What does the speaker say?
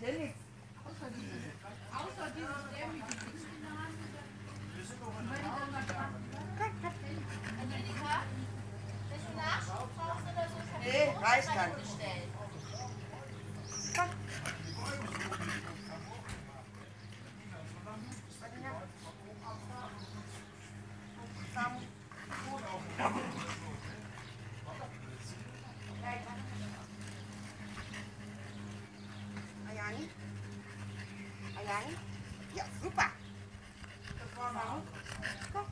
denn jetzt? Außer dieses, außer dieses dämliche in der Hand. Angelika, welchen Nachschub brauchst oder so? Nee, reicht dann. nắng. Dạ, super. Kau mau? Kau.